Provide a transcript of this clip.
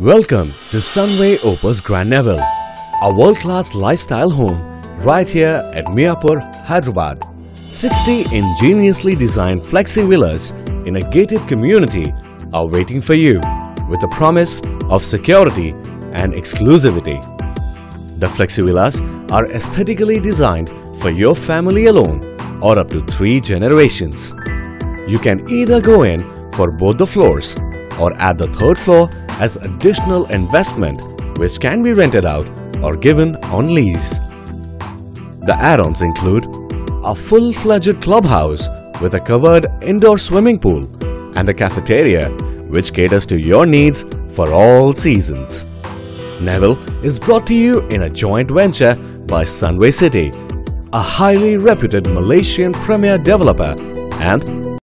Welcome to Sunway Opus Grand Neville, a world-class lifestyle home right here at Miyapur, Hyderabad. 60 ingeniously designed flexi villas in a gated community are waiting for you with a promise of security and exclusivity. The flexi villas are aesthetically designed for your family alone or up to three generations. You can either go in for both the floors or add the third floor as additional investment which can be rented out or given on lease. The add-ons include a full-fledged clubhouse with a covered indoor swimming pool and a cafeteria which caters to your needs for all seasons. Neville is brought to you in a joint venture by Sunway City, a highly reputed Malaysian premier developer and